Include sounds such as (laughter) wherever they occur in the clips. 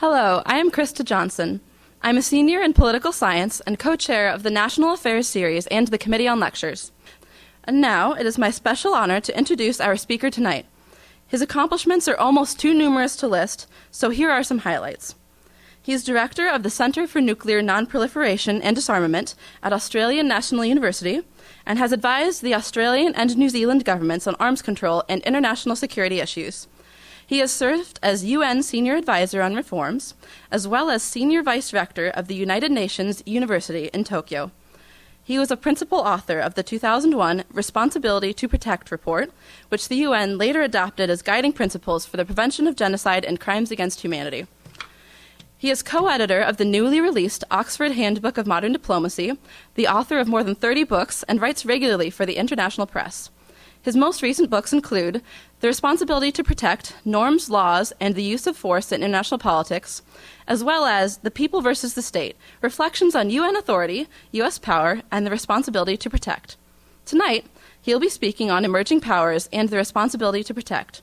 Hello, I am Krista Johnson. I'm a senior in political science and co chair of the National Affairs Series and the Committee on Lectures. And now it is my special honor to introduce our speaker tonight. His accomplishments are almost too numerous to list, so here are some highlights. He is director of the Center for Nuclear Nonproliferation and Disarmament at Australian National University and has advised the Australian and New Zealand governments on arms control and international security issues. He has served as UN Senior Advisor on Reforms, as well as Senior Vice Rector of the United Nations University in Tokyo. He was a principal author of the 2001 Responsibility to Protect report, which the UN later adopted as guiding principles for the prevention of genocide and crimes against humanity. He is co editor of the newly released Oxford Handbook of Modern Diplomacy, the author of more than 30 books, and writes regularly for the international press. His most recent books include The Responsibility to Protect, Norms, Laws, and the Use of Force in International Politics, as well as The People versus the State Reflections on UN Authority, U.S. Power, and the Responsibility to Protect. Tonight, he'll be speaking on emerging powers and the responsibility to protect.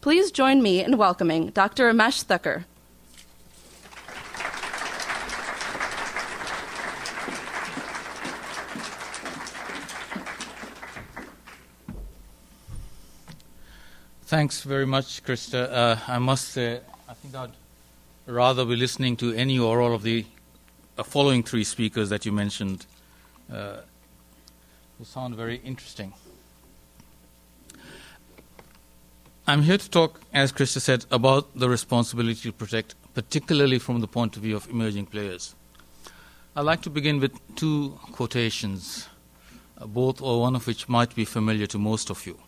Please join me in welcoming Dr. Ramesh Thakur. Thanks very much, Krista. Uh, I must say, I think I'd rather be listening to any or all of the uh, following three speakers that you mentioned. Uh, they sound very interesting. I'm here to talk, as Krista said, about the responsibility to protect, particularly from the point of view of emerging players. I'd like to begin with two quotations, uh, both or one of which might be familiar to most of you.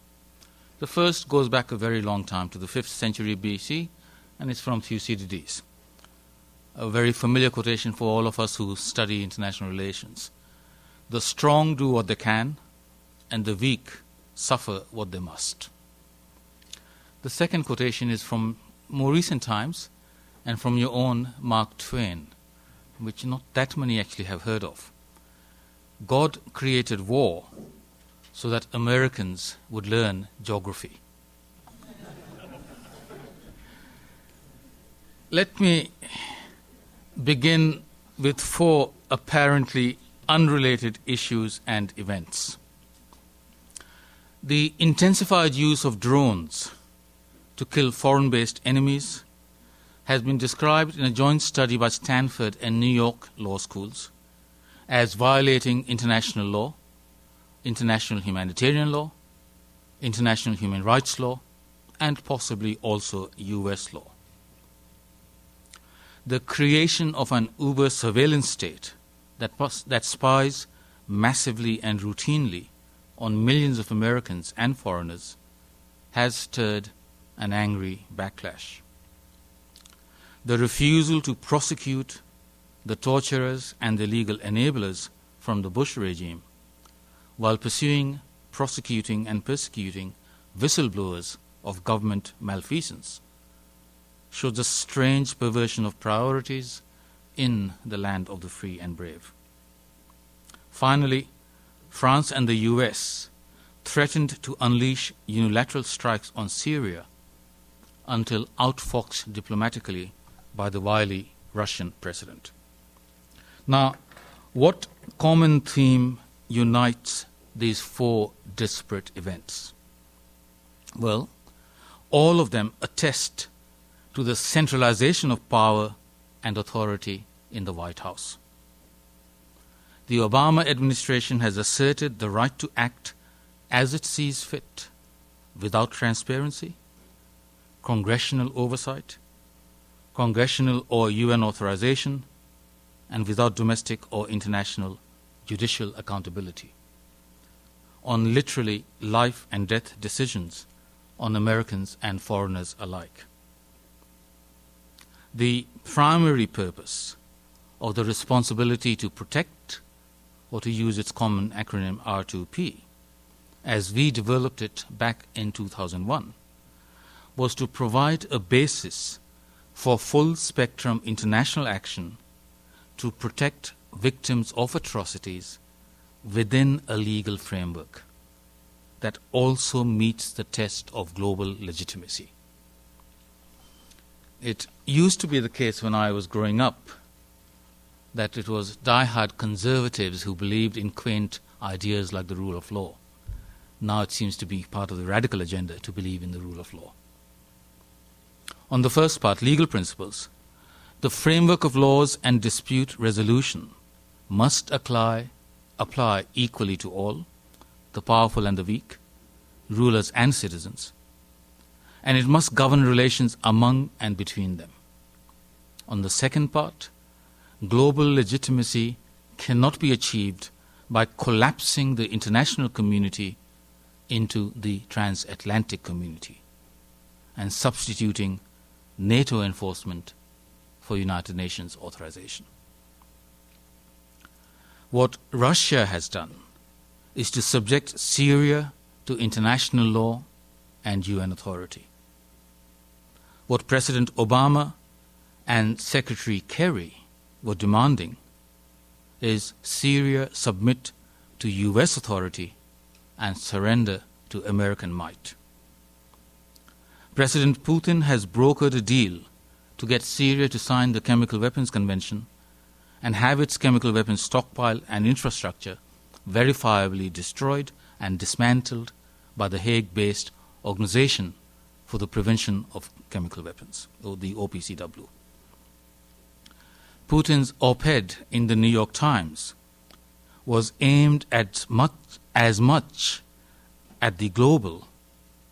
The first goes back a very long time to the 5th century BC, and it's from Thucydides. A very familiar quotation for all of us who study international relations. The strong do what they can, and the weak suffer what they must. The second quotation is from more recent times and from your own Mark Twain, which not that many actually have heard of. God created war so that Americans would learn geography. Let me begin with four apparently unrelated issues and events. The intensified use of drones to kill foreign based enemies has been described in a joint study by Stanford and New York law schools as violating international law international humanitarian law, international human rights law, and possibly also US law. The creation of an uber surveillance state that, that spies massively and routinely on millions of Americans and foreigners has stirred an angry backlash. The refusal to prosecute the torturers and the legal enablers from the Bush regime while pursuing, prosecuting, and persecuting whistleblowers of government malfeasance shows a strange perversion of priorities in the land of the free and brave. Finally, France and the US threatened to unleash unilateral strikes on Syria until outfoxed diplomatically by the wily Russian president. Now, what common theme unites these four disparate events? Well, all of them attest to the centralization of power and authority in the White House. The Obama administration has asserted the right to act as it sees fit without transparency, congressional oversight, congressional or UN authorization, and without domestic or international judicial accountability on literally life and death decisions on Americans and foreigners alike. The primary purpose of the responsibility to protect, or to use its common acronym R2P, as we developed it back in 2001, was to provide a basis for full spectrum international action to protect victims of atrocities within a legal framework that also meets the test of global legitimacy. It used to be the case when I was growing up that it was die-hard conservatives who believed in quaint ideas like the rule of law. Now it seems to be part of the radical agenda to believe in the rule of law. On the first part, legal principles, the framework of laws and dispute resolution must apply, apply equally to all, the powerful and the weak, rulers and citizens, and it must govern relations among and between them. On the second part, global legitimacy cannot be achieved by collapsing the international community into the transatlantic community and substituting NATO enforcement for United Nations authorization. What Russia has done is to subject Syria to international law and UN authority. What President Obama and Secretary Kerry were demanding is Syria submit to US authority and surrender to American might. President Putin has brokered a deal to get Syria to sign the Chemical Weapons Convention and have its chemical weapons stockpile and infrastructure verifiably destroyed and dismantled by the Hague based Organization for the Prevention of Chemical Weapons, or the OPCW. Putin's op ed in the New York Times was aimed at much, as much at the global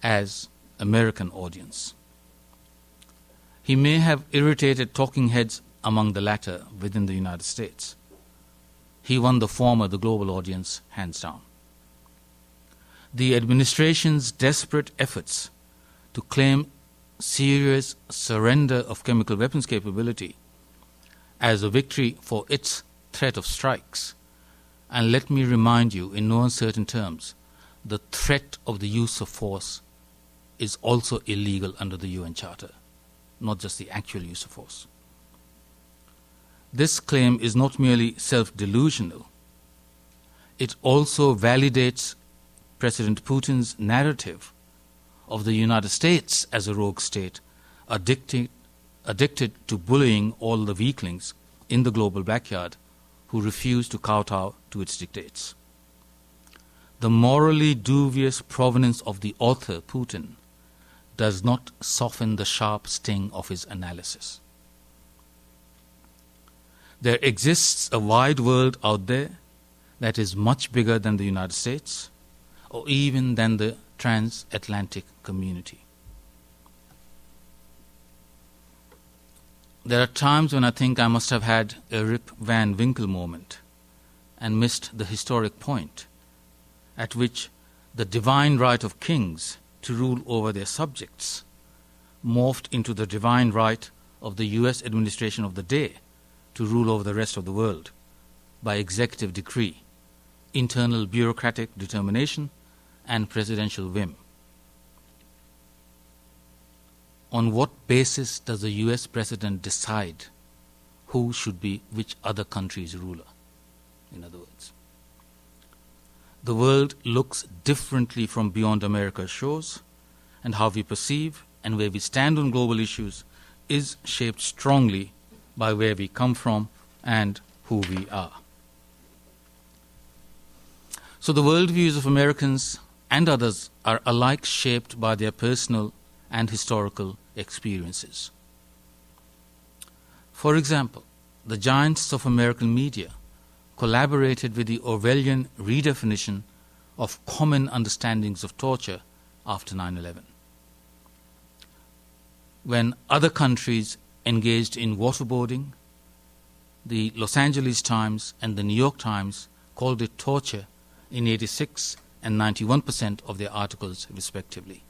as American audience. He may have irritated talking heads among the latter within the United States. He won the former, the global audience, hands down. The administration's desperate efforts to claim Syria's surrender of chemical weapons capability as a victory for its threat of strikes. And let me remind you, in no uncertain terms, the threat of the use of force is also illegal under the UN Charter, not just the actual use of force. This claim is not merely self delusional, it also validates President Putin's narrative of the United States as a rogue state addicted addicted to bullying all the weaklings in the global backyard who refuse to kowtow to its dictates. The morally dubious provenance of the author, Putin, does not soften the sharp sting of his analysis. There exists a wide world out there that is much bigger than the United States or even than the transatlantic community. There are times when I think I must have had a Rip Van Winkle moment and missed the historic point at which the divine right of kings to rule over their subjects morphed into the divine right of the US administration of the day to rule over the rest of the world by executive decree, internal bureaucratic determination, and presidential whim. on what basis does the US president decide who should be which other country's ruler? In other words, the world looks differently from beyond America's shores, and how we perceive and where we stand on global issues is shaped strongly by where we come from and who we are. So the worldviews of Americans and others are alike shaped by their personal and historical experiences. For example, the giants of American media collaborated with the Orwellian redefinition of common understandings of torture after 9 11. When other countries engaged in waterboarding, the Los Angeles Times and the New York Times called it torture in 86 and 91% of their articles, respectively.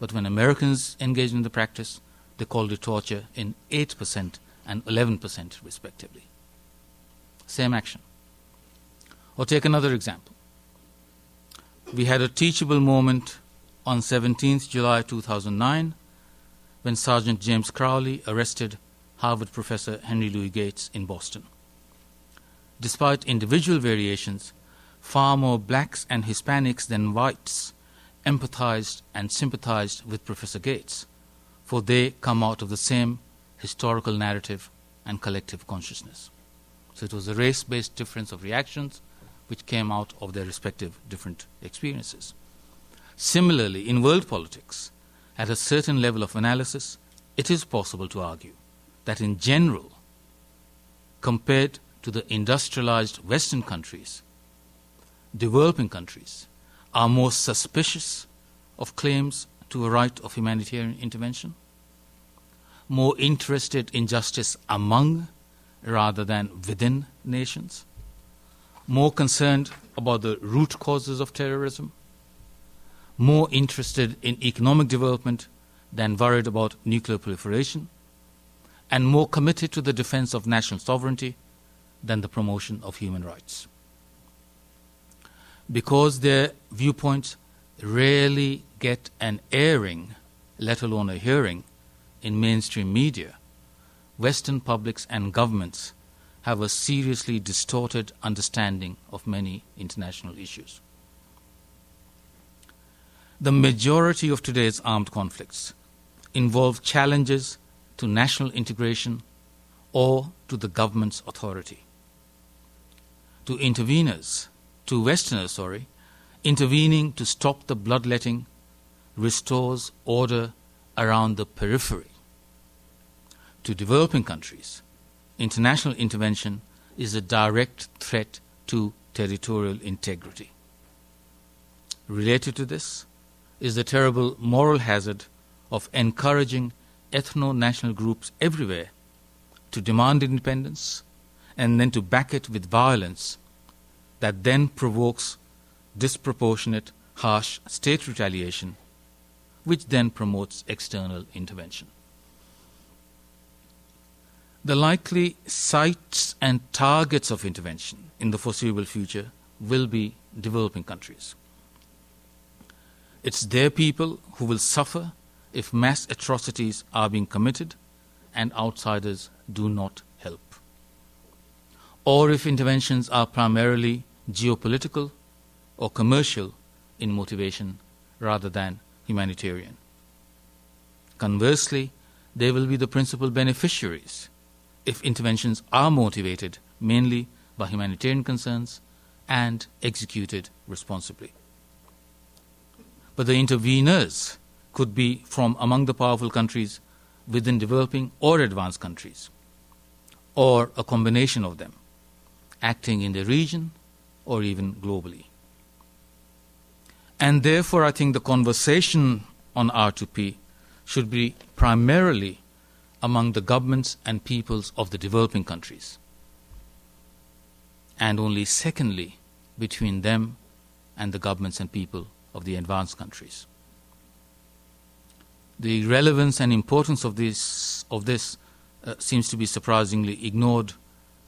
But when Americans engaged in the practice, they called it torture in 8% and 11%, respectively. Same action. Or take another example. We had a teachable moment on 17th July 2009 when Sergeant James Crowley arrested Harvard professor Henry Louis Gates in Boston. Despite individual variations, far more blacks and Hispanics than whites empathized and sympathized with Professor Gates, for they come out of the same historical narrative, and collective consciousness. So it was a race based difference of reactions which came out of their respective different experiences. Similarly, in world politics, at a certain level of analysis, it is possible to argue that in general, compared to the industrialized Western countries, developing countries are more suspicious of claims to a right of humanitarian intervention, more interested in justice among rather than within nations, more concerned about the root causes of terrorism, more interested in economic development than worried about nuclear proliferation, and more committed to the defense of national sovereignty than the promotion of human rights. Because their viewpoints rarely get an airing, let alone a hearing, in mainstream media, Western publics and governments have a seriously distorted understanding of many international issues. The majority of today's armed conflicts involve challenges to national integration or to the government's authority. To interveners, to Westerners, sorry, intervening to stop the bloodletting restores order around the periphery. To developing countries, international intervention is a direct threat to territorial integrity. Related to this is the terrible moral hazard of encouraging ethno national groups everywhere to demand independence and then to back it with violence that then provokes disproportionate, harsh state retaliation, which then promotes external intervention. The likely sites and targets of intervention in the foreseeable future will be developing countries. It's their people who will suffer if mass atrocities are being committed and outsiders do not help. Or if interventions are primarily geopolitical or commercial in motivation rather than humanitarian. Conversely, they will be the principal beneficiaries if interventions are motivated mainly by humanitarian concerns and executed responsibly. But the interveners could be from among the powerful countries within developing or advanced countries, or a combination of them, acting in the region or even globally. And therefore, I think the conversation on R2P should be primarily among the governments and peoples of the developing countries, and only secondly between them and the governments and people of the advanced countries. The relevance and importance of this, of this uh, seems to be surprisingly ignored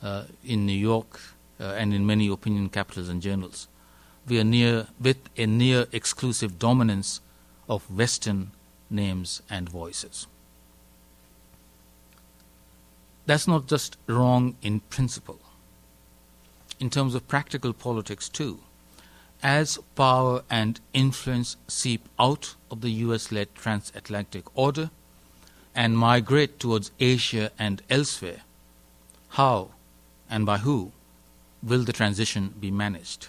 uh, in New York uh, and in many opinion capitals and journals. We are near with a near exclusive dominance of Western names and voices. That's not just wrong in principle. In terms of practical politics, too, as power and influence seep out of the US led transatlantic order and migrate towards Asia and elsewhere, how and by who will the transition be managed?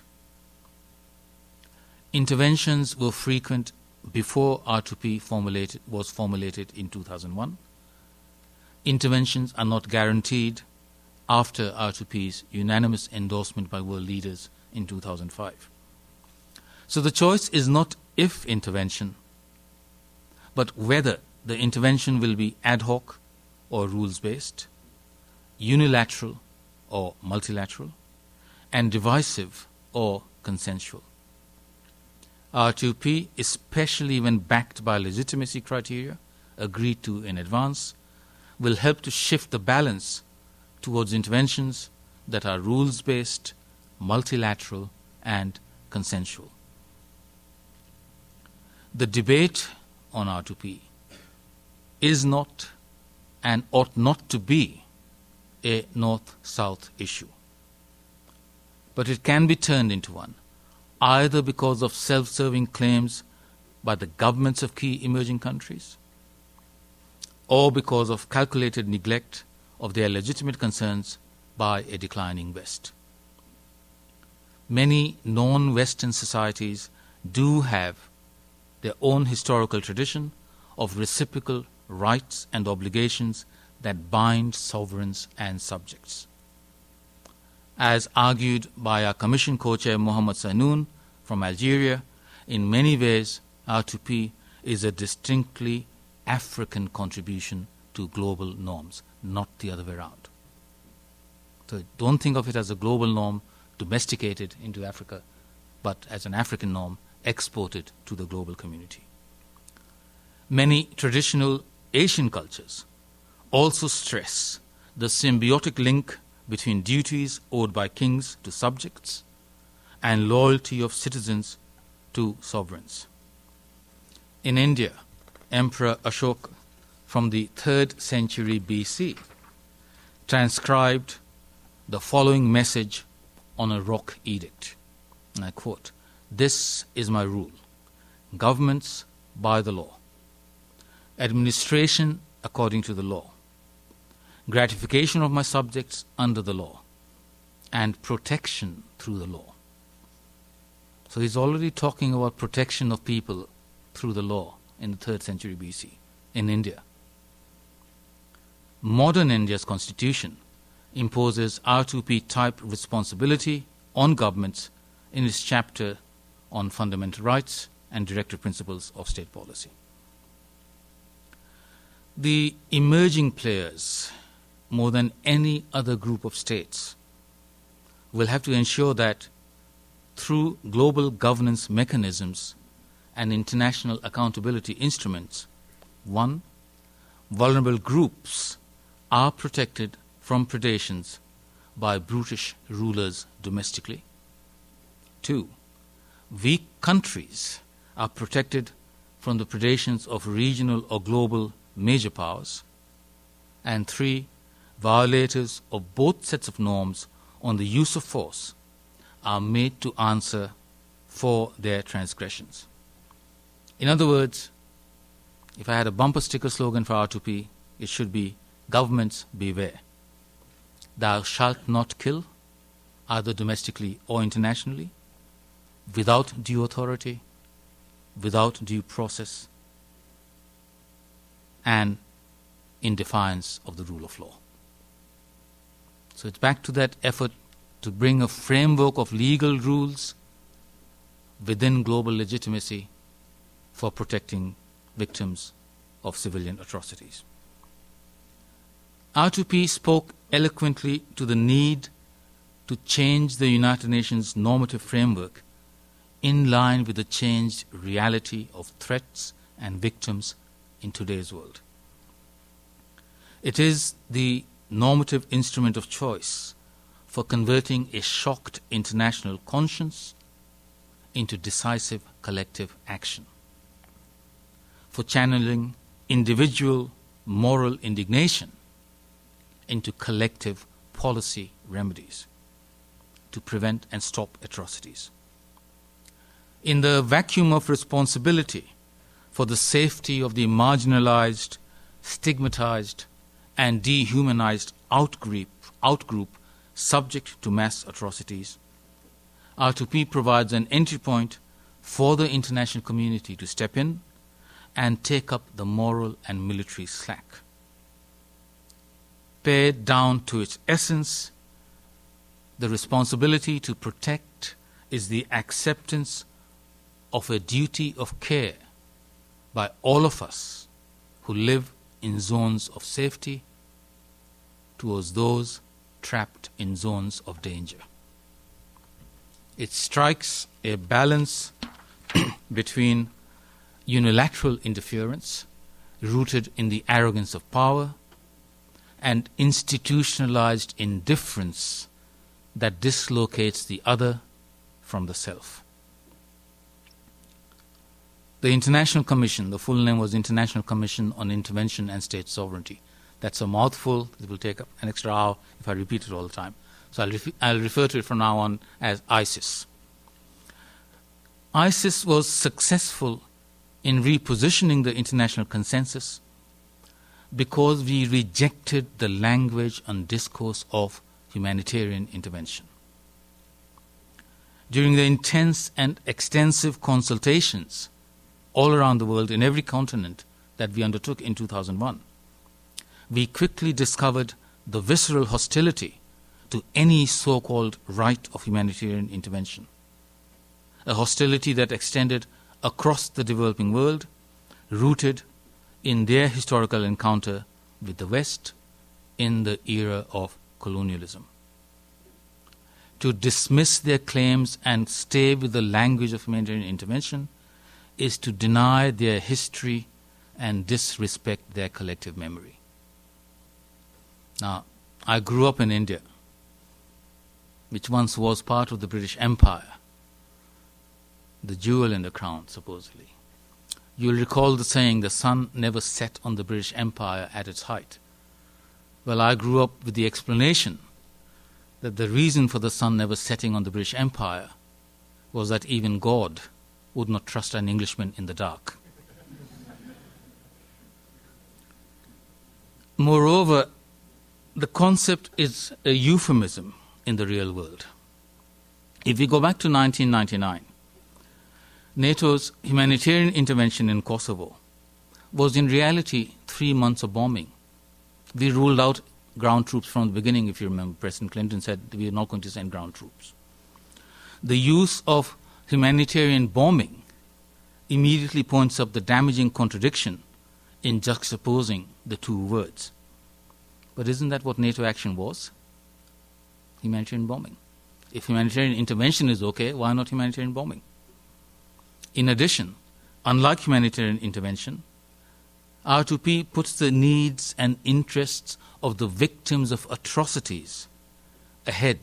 Interventions were frequent before R2P formulated, was formulated in 2001. Interventions are not guaranteed after R2P's unanimous endorsement by world leaders in 2005. So the choice is not if intervention, but whether the intervention will be ad hoc or rules based, unilateral or multilateral, and divisive or consensual. R2P, especially when backed by legitimacy criteria agreed to in advance, will help to shift the balance towards interventions that are rules based, multilateral, and consensual. The debate on R2P is not and ought not to be a north south issue. But it can be turned into one, either because of self serving claims by the governments of key emerging countries or because of calculated neglect of their legitimate concerns by a declining West. Many non Western societies do have their own historical tradition of reciprocal rights and obligations that bind sovereigns and subjects. As argued by our Commission co chair Mohamed Sahnoun from Algeria, in many ways, R2P is a distinctly African contribution to global norms, not the other way around. So don't think of it as a global norm domesticated into Africa, but as an African norm exported to the global community. Many traditional Asian cultures also stress the symbiotic link between duties owed by kings to subjects and loyalty of citizens to sovereigns. In India, Emperor Ashoka from the 3rd century BC transcribed the following message on a rock edict. And I quote This is my rule governments by the law, administration according to the law, gratification of my subjects under the law, and protection through the law. So he's already talking about protection of people through the law in the 3rd century BC in India. Modern India's constitution imposes R2P type responsibility on governments in its chapter on fundamental rights and directive principles of state policy. The emerging players, more than any other group of states, will have to ensure that through global governance mechanisms and international accountability instruments, one, vulnerable groups are protected from predations by brutish rulers domestically. Two, weak countries are protected from the predations of regional or global major powers. And three, violators of both sets of norms on the use of force are made to answer for their transgressions. In other words, if I had a bumper sticker slogan for R2P, it should be Governments beware. Thou shalt not kill, either domestically or internationally, without due authority, without due process, and in defiance of the rule of law. So it's back to that effort to bring a framework of legal rules within global legitimacy for protecting victims of civilian atrocities. R2P spoke eloquently to the need to change the United Nations normative framework in line with the changed reality of threats and victims in today's world. It is the normative instrument of choice for converting a shocked international conscience into decisive collective action for channeling individual moral indignation into collective policy remedies to prevent and stop atrocities. In the vacuum of responsibility for the safety of the marginalized, stigmatized, and dehumanized outgroup, outgroup subject to mass atrocities, R2P provides an entry point for the international community to step in and take up the moral and military slack. Pared down to its essence, the responsibility to protect is the acceptance of a duty of care by all of us who live in zones of safety towards those trapped in zones of danger. It strikes a balance (clears throat) between unilateral interference rooted in the arrogance of power and institutionalized indifference that dislocates the other from the self. The International Commission, the full name was International Commission on Intervention and State Sovereignty. That's a mouthful. It will take an extra hour if I repeat it all the time. So I'll, ref- I'll refer to it from now on as ICISS. ICISS was successful in repositioning the international consensus because we rejected the language and discourse of humanitarian intervention. During the intense and extensive consultations all around the world in every continent that we undertook in 2001, we quickly discovered the visceral hostility to any so called right of humanitarian intervention. A hostility that extended across the developing world, rooted in their historical encounter with the West in the era of colonialism. To dismiss their claims and stay with the language of humanitarian intervention is to deny their history and disrespect their collective memory. Now, I grew up in India, which once was part of the British Empire, the jewel in the crown, supposedly. You'll recall the saying, the sun never set on the British Empire at its height. Well, I grew up with the explanation that the reason for the sun never setting on the British Empire was that even God would not trust an Englishman in the dark. Moreover, the concept is a euphemism in the real world. If we go back to 1999, NATO's humanitarian intervention in Kosovo was in reality three months of bombing. We ruled out ground troops from the beginning, if you remember. President Clinton said we are not going to send ground troops. The use of humanitarian bombing immediately points up the damaging contradiction in juxtaposing the two words. But isn't that what NATO action was? Humanitarian bombing. If humanitarian intervention is okay, why not humanitarian bombing? In addition, unlike humanitarian intervention, R2P puts the needs and interests of the victims of atrocities ahead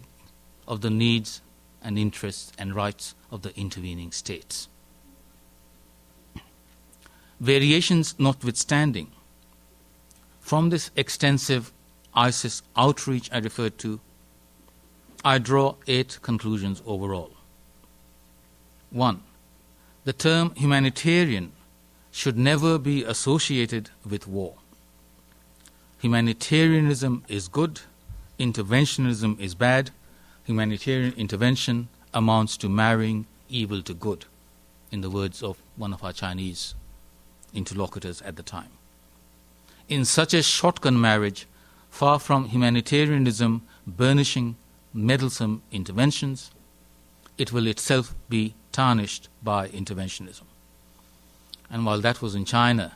of the needs and interests and rights of the intervening states. Variations notwithstanding, from this extensive ICISS outreach I referred to, I draw eight conclusions overall. One, the term humanitarian should never be associated with war. Humanitarianism is good, interventionism is bad. Humanitarian intervention amounts to marrying evil to good, in the words of one of our Chinese interlocutors at the time. In such a shotgun marriage, far from humanitarianism burnishing meddlesome interventions, it will itself be tarnished by interventionism. And while that was in China,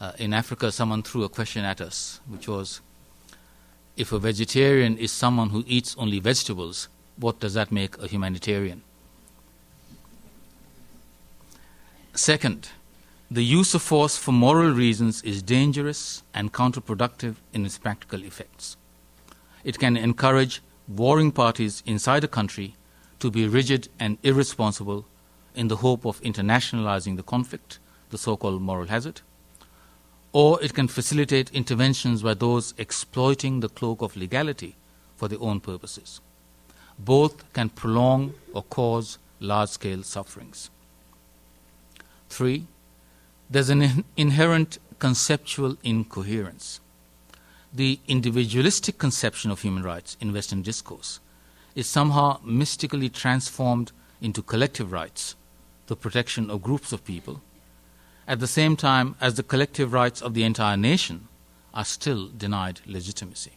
uh, in Africa, someone threw a question at us, which was if a vegetarian is someone who eats only vegetables, what does that make a humanitarian? Second, the use of force for moral reasons is dangerous and counterproductive in its practical effects. It can encourage warring parties inside a country to be rigid and irresponsible in the hope of internationalizing the conflict, the so called moral hazard, or it can facilitate interventions by those exploiting the cloak of legality for their own purposes. Both can prolong or cause large scale sufferings. Three, there's an inherent conceptual incoherence. The individualistic conception of human rights in Western discourse is somehow mystically transformed into collective rights, the protection of groups of people, at the same time as the collective rights of the entire nation are still denied legitimacy.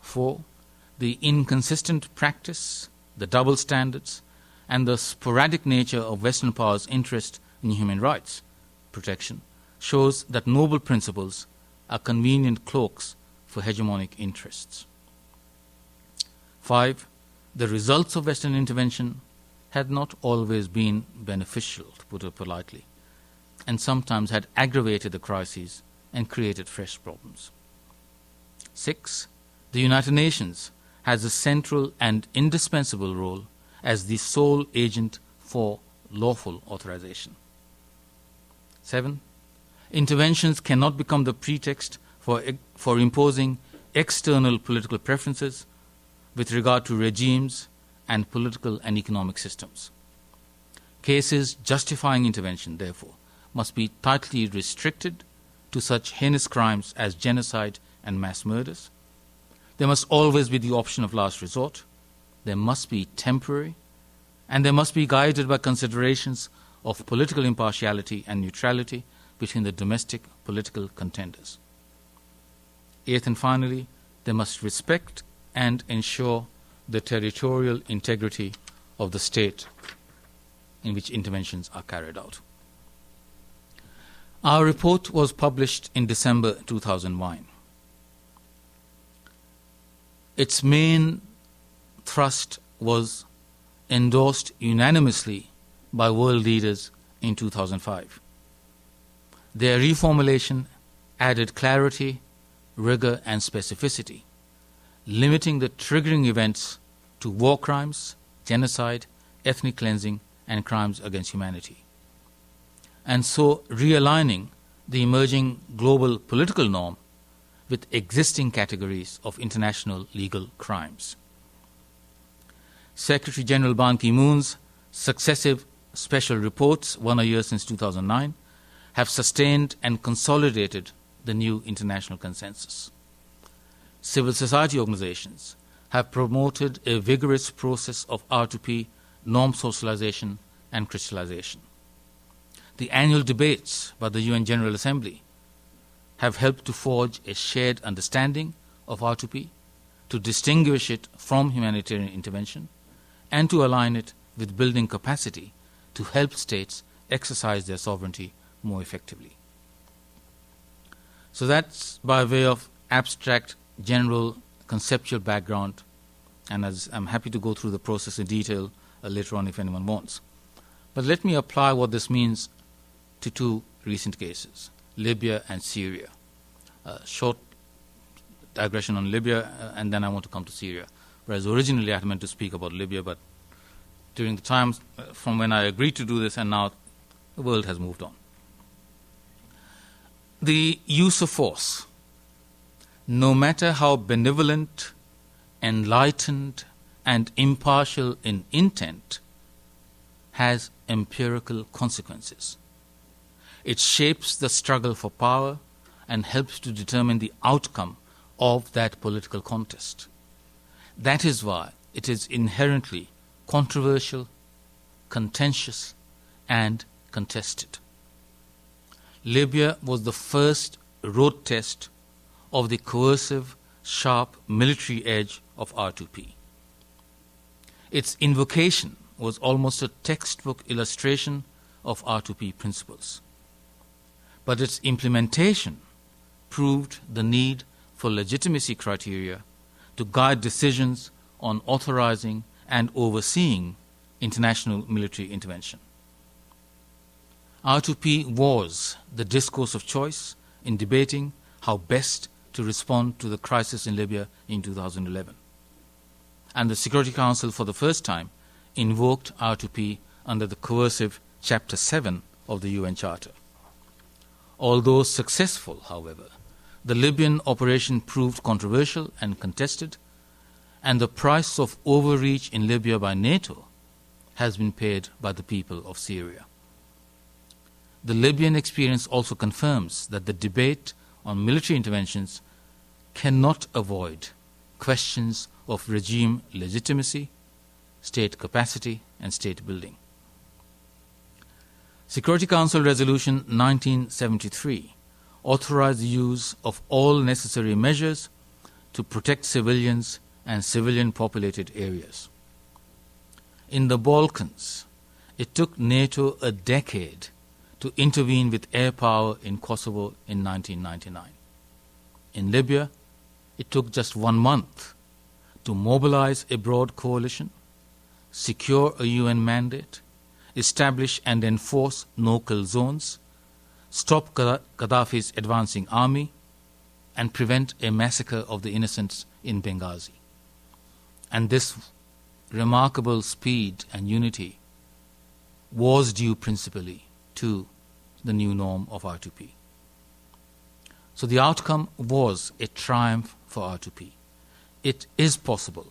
Four, the inconsistent practice, the double standards, and the sporadic nature of Western powers' interest in human rights protection shows that noble principles are convenient cloaks for hegemonic interests. Five, the results of Western intervention had not always been beneficial, to put it politely, and sometimes had aggravated the crises and created fresh problems. Six, the United Nations has a central and indispensable role as the sole agent for lawful authorization. Seven, interventions cannot become the pretext for, for imposing external political preferences with regard to regimes and political and economic systems. Cases justifying intervention, therefore, must be tightly restricted to such heinous crimes as genocide and mass murders. There must always be the option of last resort. There must be temporary, and they must be guided by considerations of political impartiality and neutrality between the domestic political contenders. Eighth and finally, they must respect and ensure the territorial integrity of the state in which interventions are carried out. Our report was published in December 2001. Its main thrust was endorsed unanimously by world leaders in 2005. Their reformulation added clarity, rigor, and specificity, limiting the triggering events to war crimes, genocide, ethnic cleansing, and crimes against humanity. And so realigning the emerging global political norm with existing categories of international legal crimes. Secretary General Ban Ki moon's successive special reports, one a year since 2009, have sustained and consolidated the new international consensus. Civil society organizations have promoted a vigorous process of R2P norm socialization and crystallization. The annual debates by the UN General Assembly have helped to forge a shared understanding of R2P, to distinguish it from humanitarian intervention, and to align it with building capacity to help states exercise their sovereignty more effectively. So that's by way of abstract, general, conceptual background, and as I'm happy to go through the process in detail uh, later on if anyone wants. But let me apply what this means to two recent cases Libya and Syria. Uh, short digression on Libya, uh, and then I want to come to Syria. Whereas originally I had meant to speak about Libya, but during the time uh, from when I agreed to do this and now the world has moved on. The use of force, no matter how benevolent, enlightened, and impartial in intent, has empirical consequences. It shapes the struggle for power and helps to determine the outcome of that political contest. That is why it is inherently controversial, contentious, and contested. Libya was the first road test of the coercive, sharp military edge of R2P. Its invocation was almost a textbook illustration of R2P principles. But its implementation proved the need for legitimacy criteria to guide decisions on authorizing and overseeing international military intervention. R2P was the discourse of choice in debating how best to respond to the crisis in Libya in 2011. And the Security Council, for the first time, invoked R2P under the coercive Chapter 7 of the UN Charter. Although successful, however, the Libyan operation proved controversial and contested, and the price of overreach in Libya by NATO has been paid by the people of Syria. The Libyan experience also confirms that the debate on military interventions cannot avoid questions of regime legitimacy, state capacity, and state building. Security Council Resolution 1973 authorized the use of all necessary measures to protect civilians and civilian populated areas. In the Balkans, it took NATO a decade to intervene with air power in Kosovo in 1999. In Libya, it took just one month to mobilize a broad coalition, secure a UN mandate, establish and enforce no kill zones, stop Gaddafi's advancing army, and prevent a massacre of the innocents in Benghazi. And this remarkable speed and unity was due principally to the new norm of R2P. So the outcome was a triumph for R2P. It is possible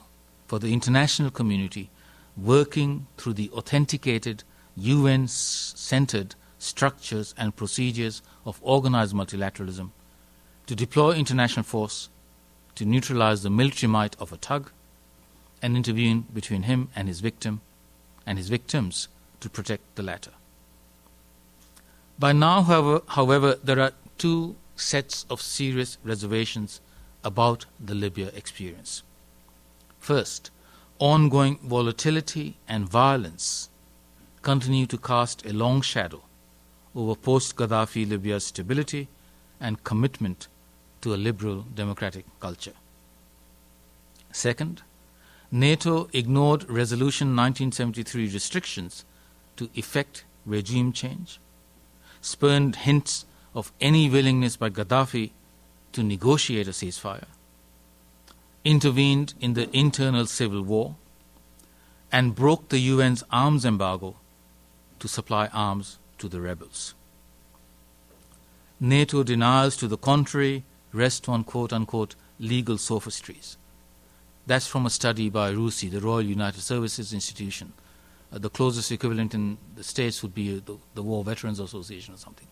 for the international community working through the authenticated UN centered structures, and procedures of organized multilateralism, to deploy international force to neutralize the military might of a tug and intervene between him and his victim and his victims to protect the latter. By now, however, however, there are two sets of serious reservations about the Libya experience. First, ongoing volatility and violence continue to cast a long shadow over post Gaddafi Libya's stability and commitment to a liberal democratic culture. Second, NATO ignored Resolution 1973 restrictions to effect regime change, spurned hints of any willingness by Gaddafi to negotiate a ceasefire, intervened in the internal civil war, and broke the UN's arms embargo to supply arms to the rebels. NATO denials to the contrary rest on quote unquote legal sophistries. That's from a study by RUSI, the Royal United Services Institution. Uh, the closest equivalent in the States would be the, the War Veterans Association or something.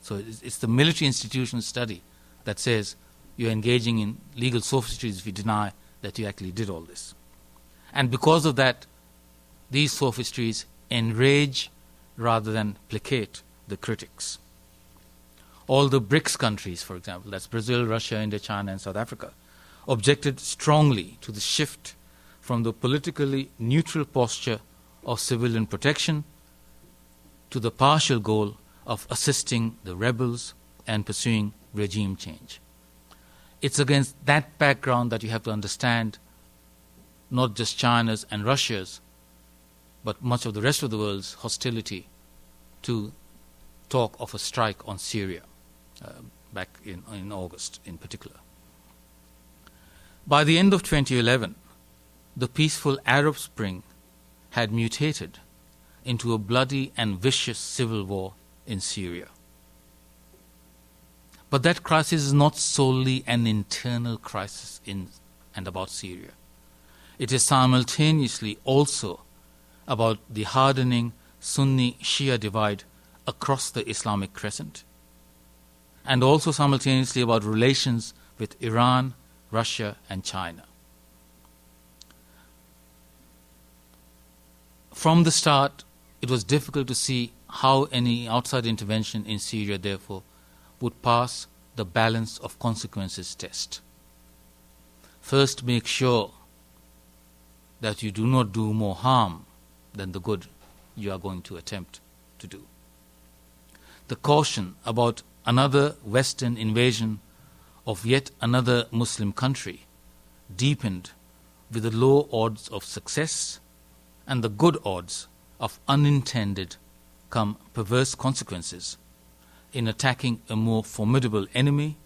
So it's, it's the military institution study that says you're engaging in legal sophistries if you deny that you actually did all this. And because of that, these sophistries enrage rather than placate the critics. All the BRICS countries, for example, that's Brazil, Russia, India, China, and South Africa, objected strongly to the shift from the politically neutral posture of civilian protection to the partial goal of assisting the rebels and pursuing regime change. It's against that background that you have to understand not just China's and Russia's, but much of the rest of the world's hostility to talk of a strike on Syria uh, back in, in August in particular. By the end of 2011, the peaceful Arab Spring had mutated into a bloody and vicious civil war in Syria. But that crisis is not solely an internal crisis in and about Syria. It is simultaneously also about the hardening Sunni Shia divide across the Islamic crescent, and also simultaneously about relations with Iran, Russia, and China. From the start, it was difficult to see how any outside intervention in Syria, therefore, would pass the balance of consequences test. First, make sure that you do not do more harm than the good you are going to attempt to do. The caution about another Western invasion of yet another Muslim country deepened with the low odds of success and the good odds of unintended come perverse consequences in attacking a more formidable enemy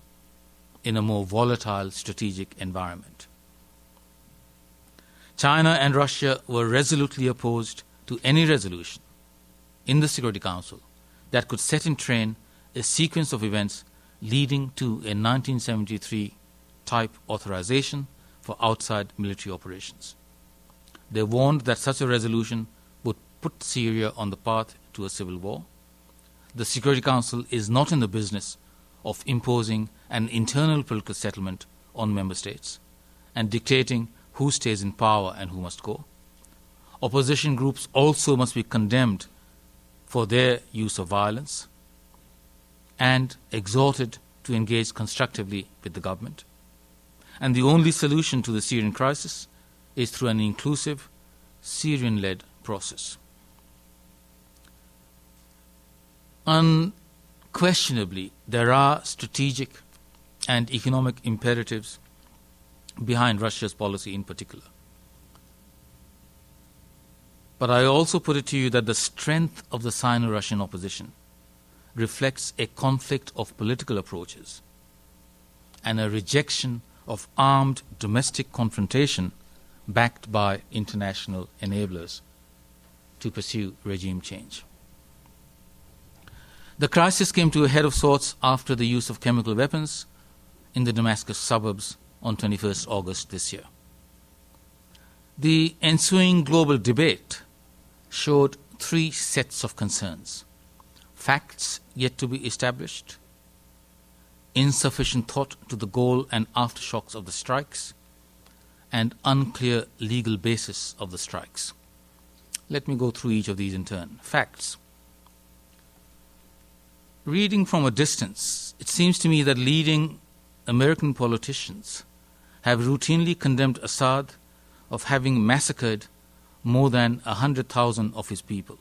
in a more volatile strategic environment. China and Russia were resolutely opposed to any resolution in the Security Council that could set in train a sequence of events leading to a 1973 type authorization for outside military operations. They warned that such a resolution would put Syria on the path to a civil war. The Security Council is not in the business of imposing an internal political settlement on member states and dictating who stays in power and who must go. Opposition groups also must be condemned for their use of violence and exhorted to engage constructively with the government. And the only solution to the Syrian crisis is through an inclusive, Syrian led process. Unquestionably, there are strategic and economic imperatives behind Russia's policy in particular. But I also put it to you that the strength of the Sino Russian opposition reflects a conflict of political approaches and a rejection of armed domestic confrontation backed by international enablers to pursue regime change. The crisis came to a head of sorts after the use of chemical weapons in the Damascus suburbs on 21st August this year. The ensuing global debate showed three sets of concerns. facts yet to be established, insufficient thought to the goal and aftershocks of the strikes, and unclear legal basis of the strikes. Let me go through each of these in turn. Facts. Reading from a distance, it seems to me that leading American politicians have routinely condemned Assad of having massacred more than 100,000 of his people.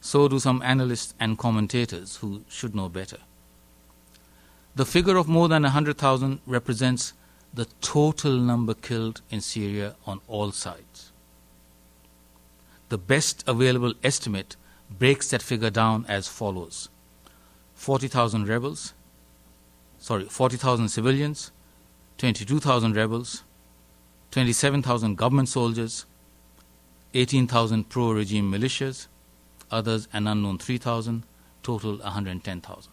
So do some analysts and commentators who should know better. The figure of more than 100,000 represents the total number killed in Syria on all sides. The best available estimate breaks that figure down as follows 40,000 rebels, sorry, 40,000 civilians, 22,000 rebels, 27,000 government soldiers, 18,000 pro regime militias, others an unknown 3,000, total 110,000.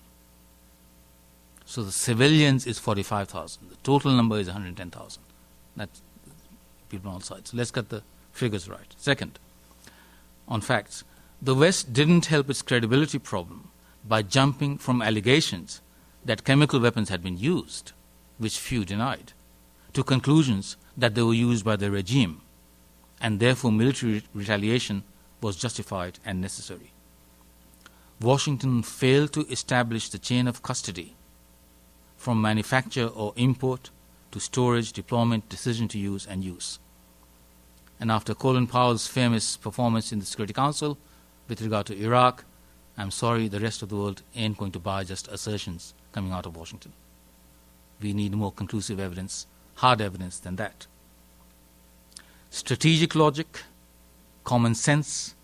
So the civilians is 45,000. The total number is 110,000. That's people on all sides. So let's get the figures right. Second, on facts, the West didn't help its credibility problem by jumping from allegations that chemical weapons had been used, which few denied, to conclusions that they were used by the regime, and therefore military retaliation was justified and necessary. Washington failed to establish the chain of custody from manufacture or import to storage, deployment, decision to use, and use. And after Colin Powell's famous performance in the Security Council with regard to Iraq, I'm sorry the rest of the world ain't going to buy just assertions coming out of Washington. We need more conclusive evidence, hard evidence than that. Strategic logic, common sense,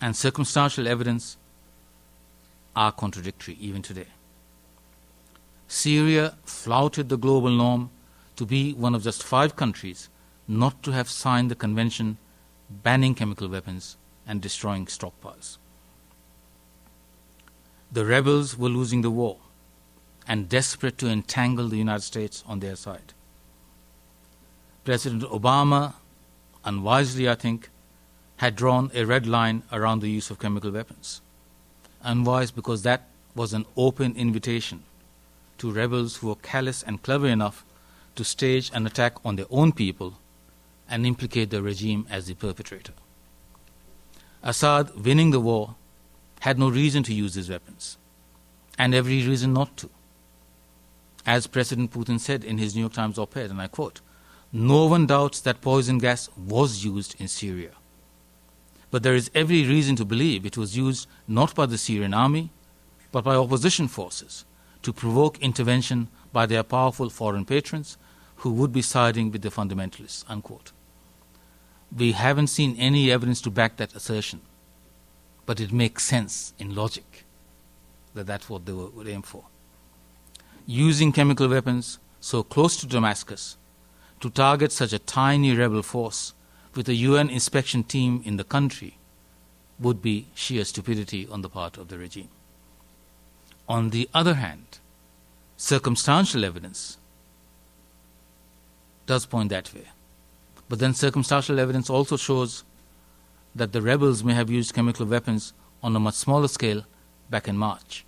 and circumstantial evidence are contradictory even today. Syria flouted the global norm to be one of just five countries not to have signed the convention banning chemical weapons and destroying stockpiles. The rebels were losing the war and desperate to entangle the United States on their side. President Obama, unwisely I think, had drawn a red line around the use of chemical weapons. Unwise because that was an open invitation to rebels who were callous and clever enough to stage an attack on their own people and implicate the regime as the perpetrator. Assad, winning the war, had no reason to use his weapons, and every reason not to. As President Putin said in his New York Times op ed, and I quote, No one doubts that poison gas was used in Syria. But there is every reason to believe it was used not by the Syrian army, but by opposition forces to provoke intervention by their powerful foreign patrons who would be siding with the fundamentalists. Unquote. We haven't seen any evidence to back that assertion, but it makes sense in logic that that's what they would aim for. Using chemical weapons so close to Damascus to target such a tiny rebel force with a UN inspection team in the country would be sheer stupidity on the part of the regime. On the other hand, circumstantial evidence does point that way. But then circumstantial evidence also shows that the rebels may have used chemical weapons on a much smaller scale back in March.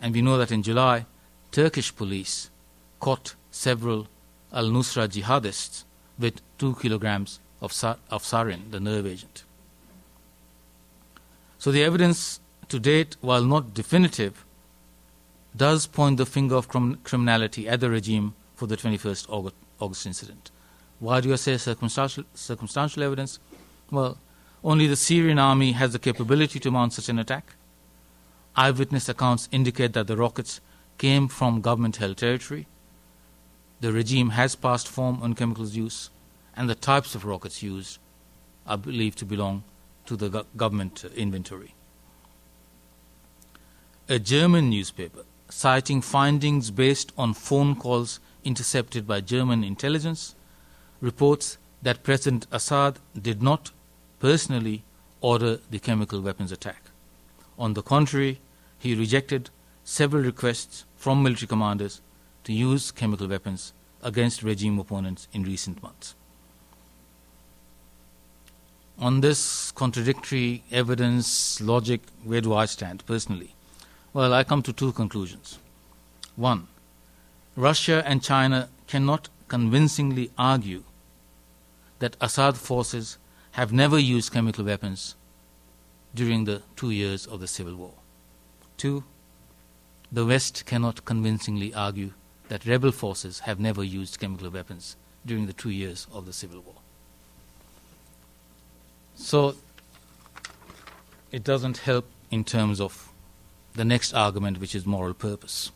And we know that in July, Turkish police caught several al Nusra jihadists with two kilograms of, sa- of sarin, the nerve agent. So the evidence to date, while not definitive, does point the finger of crim- criminality at the regime for the 21st August, August incident. Why do I say circumstantial, circumstantial evidence? Well, only the Syrian army has the capability to mount such an attack. Eyewitness accounts indicate that the rockets came from government held territory. The regime has past form on chemicals use, and the types of rockets used are believed to belong to the government inventory. A German newspaper citing findings based on phone calls intercepted by German intelligence, reports that President Assad did not personally order the chemical weapons attack. On the contrary, he rejected several requests from military commanders to use chemical weapons against regime opponents in recent months. on this contradictory evidence, logic, where do I stand personally? Well, I come to two conclusions. One, Russia and China cannot convincingly argue that Assad forces have never used chemical weapons during the two years of the civil war. Two, the West cannot convincingly argue that rebel forces have never used chemical weapons during the two years of the civil war. So it doesn't help in terms of the next argument, which is moral purpose.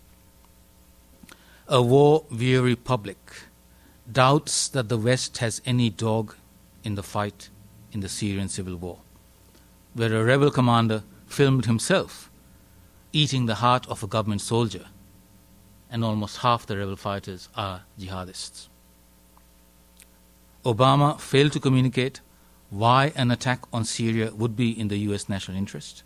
A war weary public doubts that the West has any dog in the fight in the Syrian civil war, where a rebel commander filmed himself eating the heart of a government soldier, and almost half the rebel fighters are jihadists. Obama failed to communicate why an attack on Syria would be in the US national interest,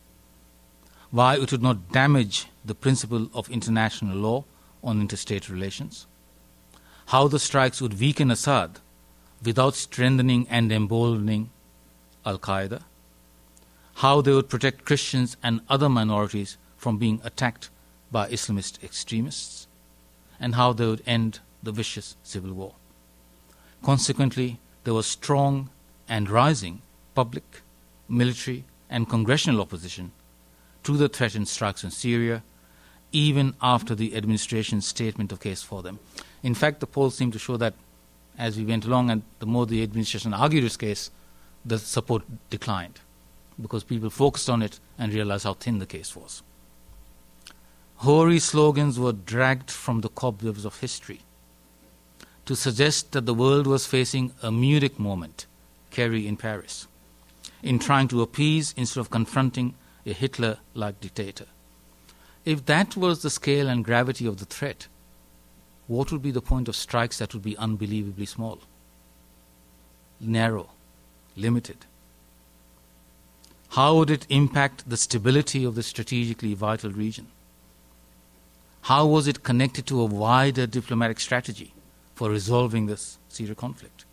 why it would not damage the principle of international law on interstate relations, how the strikes would weaken Assad without strengthening and emboldening Al Qaeda, how they would protect Christians and other minorities from being attacked by Islamist extremists, and how they would end the vicious civil war. Consequently, there was strong and rising public, military, and congressional opposition to the threatened strikes on Syria, even after the administration's statement of case for them. In fact, the polls seem to show that as we went along, and the more the administration argued its case, the support declined because people focused on it and realized how thin the case was. Hoary slogans were dragged from the cobwebs of history to suggest that the world was facing a Munich moment, Kerry in Paris, in trying to appease instead of confronting a Hitler like dictator. If that was the scale and gravity of the threat, what would be the point of strikes that would be unbelievably small, narrow, limited? How would it impact the stability of the strategically vital region? How was it connected to a wider diplomatic strategy for resolving this Syria conflict?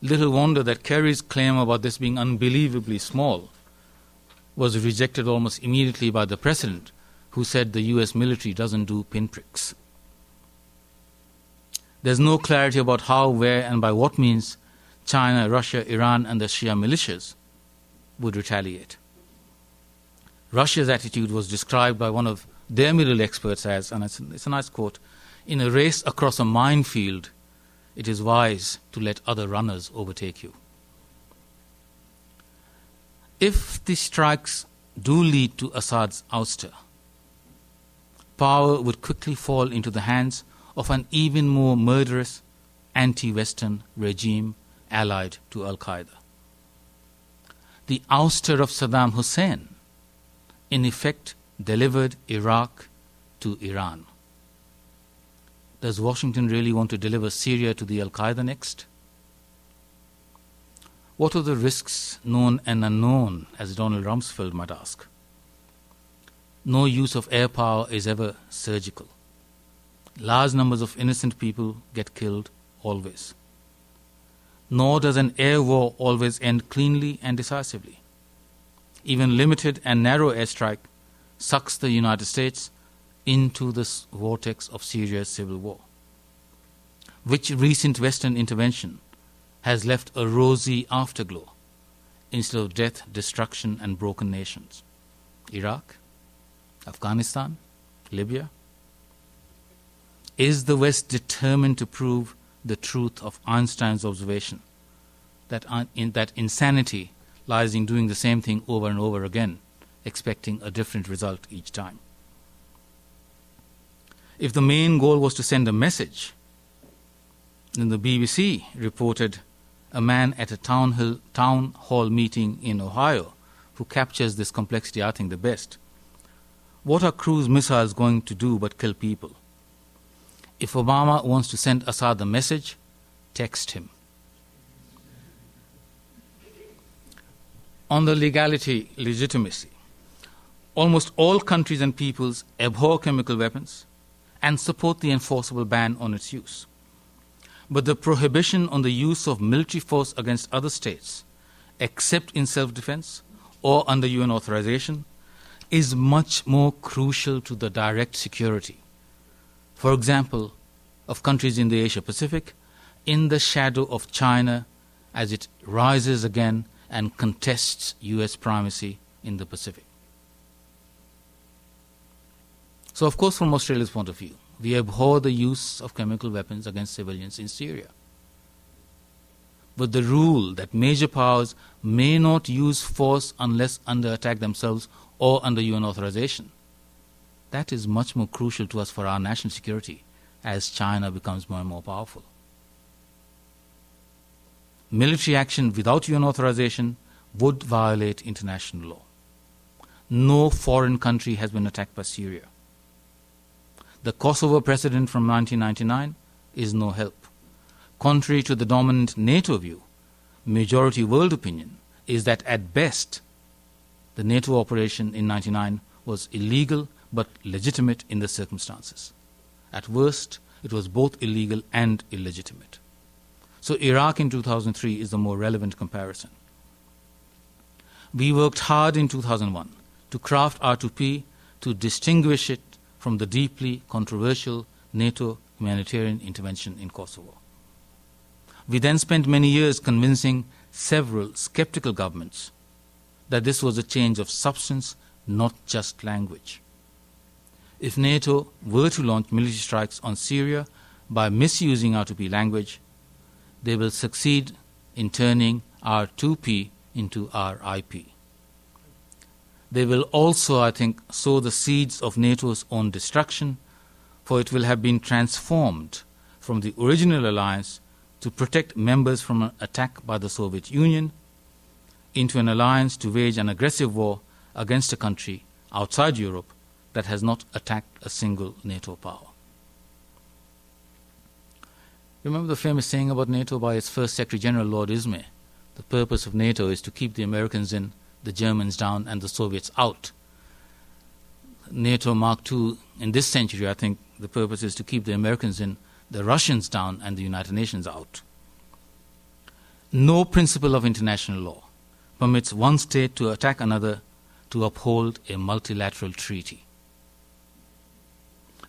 Little wonder that Kerry's claim about this being unbelievably small was rejected almost immediately by the president, who said the US military doesn't do pinpricks. There's no clarity about how, where, and by what means China, Russia, Iran, and the Shia militias would retaliate. Russia's attitude was described by one of their middle experts as, and it's, it's a nice quote, in a race across a minefield, it is wise to let other runners overtake you. If the strikes do lead to Assad's ouster, power would quickly fall into the hands of an even more murderous anti Western regime allied to Al Qaeda. The ouster of Saddam Hussein, in effect, delivered Iraq to Iran. Does Washington really want to deliver Syria to the Al Qaeda next? What are the risks known and unknown, as Donald Rumsfeld might ask? No use of air power is ever surgical large numbers of innocent people get killed always. Nor does an air war always end cleanly and decisively. Even limited and narrow airstrike sucks the United States into this vortex of Syria's civil war. Which recent Western intervention has left a rosy afterglow instead of death, destruction, and broken nations? Iraq? Afghanistan? Libya? Is the West determined to prove the truth of Einstein's observation that, uh, in, that insanity lies in doing the same thing over and over again, expecting a different result each time? If the main goal was to send a message, then the BBC reported a man at a town hall, town hall meeting in Ohio who captures this complexity, I think, the best. What are cruise missiles going to do but kill people? If Obama wants to send Assad a message, text him. On the legality, legitimacy, almost all countries and peoples abhor chemical weapons and support the enforceable ban on its use. but the prohibition on the use of military force against other states, except in self defense or under UN authorization, is much more crucial to the direct security. For example, of countries in the Asia Pacific, in the shadow of China as it rises again and contests US primacy in the Pacific. So, of course, from Australia's point of view, we abhor the use of chemical weapons against civilians in Syria. But the rule that major powers may not use force unless under attack themselves or under UN authorization, that is much more crucial to us for our national security as China becomes more and more powerful. Military action without UN authorization would violate international law. No foreign country has been attacked by Syria. The Kosovo precedent from 1999 is no help. Contrary to the dominant NATO view, majority world opinion is that at best the NATO operation in 99 was illegal but legitimate in the circumstances. At worst, it was both illegal and illegitimate. So Iraq in 2003 is the more relevant comparison. We worked hard in 2001 to craft R2P to distinguish it from the deeply controversial NATO humanitarian intervention in Kosovo. We then spent many years convincing several skeptical governments that this was a change of substance, not just language if NATO were to launch military strikes on Syria by misusing R2P language, they will succeed in turning R2P into RIP. They will also, I think, sow the seeds of NATO's own destruction, for it will have been transformed from the original alliance to protect members from an attack by the Soviet Union into an alliance to wage an aggressive war against a country outside Europe that has not attacked a single NATO power. Remember the famous saying about NATO by its first Secretary General, Lord Ismay? The purpose of NATO is to keep the Americans in, the Germans down, and the Soviets out. NATO Mark II in this century, I think the purpose is to keep the Americans in, the Russians down, and the United Nations out. No principle of international law permits one state to attack another to uphold a multilateral treaty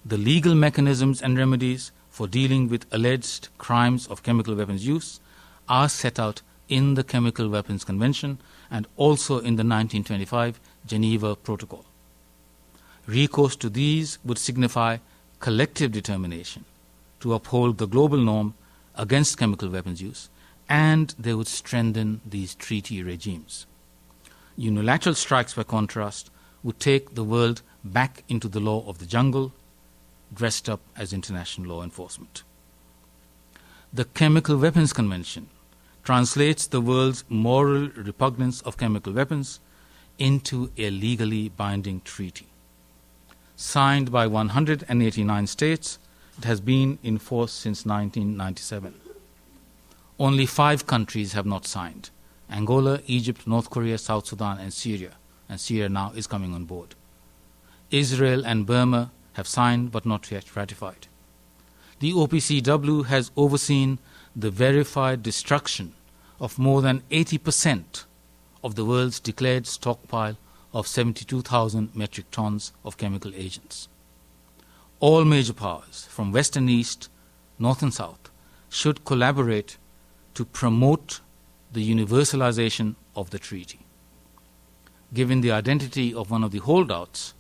the legal mechanisms and remedies for dealing with alleged crimes of chemical weapons use are set out in the Chemical Weapons Convention and also in the 1925 Geneva Protocol. Recourse to these would signify collective determination to uphold the global norm against chemical weapons use, and they would strengthen these treaty regimes. Unilateral strikes, by contrast, would take the world back into the law of the jungle dressed up as international law enforcement. The Chemical Weapons Convention translates the world's moral repugnance of chemical weapons into a legally binding treaty. Signed by 189 states, it has been in force since 1997. Only five countries have not signed Angola, Egypt, North Korea, South Sudan, and Syria. And Syria now is coming on board. Israel and Burma have signed but not yet ratified. The OPCW has overseen the verified destruction of more than 80% of the world's declared stockpile of 72,000 metric tons of chemical agents. All major powers, from west and east, north and south, should collaborate to promote the universalization of the treaty. Given the identity of one of the holdouts,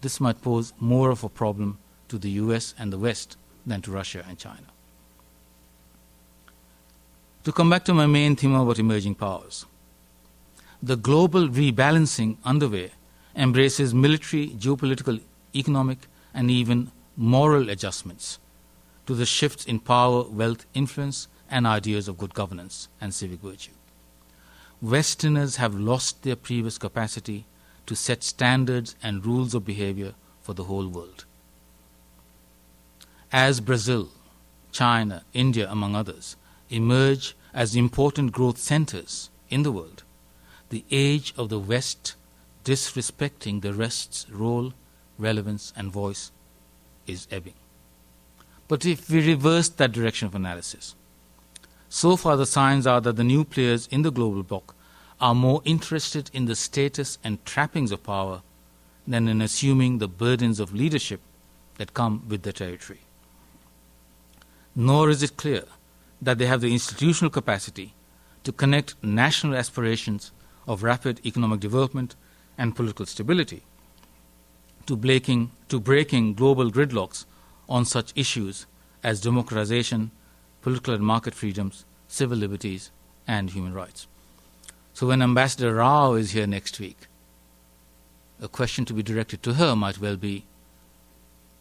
this might pose more of a problem to the US and the West than to Russia and China. To come back to my main theme about emerging powers, the global rebalancing underway embraces military, geopolitical, economic, and even moral adjustments to the shifts in power, wealth, influence, and ideas of good governance and civic virtue. Westerners have lost their previous capacity to set standards and rules of behavior for the whole world. As Brazil, China, India, among others, emerge as important growth centers in the world, the age of the West disrespecting the rest's role, relevance, and voice is ebbing. But if we reverse that direction of analysis, so far the signs are that the new players in the global bloc are more interested in the status and trappings of power than in assuming the burdens of leadership that come with the territory. Nor is it clear that they have the institutional capacity to connect national aspirations of rapid economic development and political stability to breaking, to breaking global gridlocks on such issues as democratization, political and market freedoms, civil liberties, and human rights. So when Ambassador Rao is here next week, a question to be directed to her might well be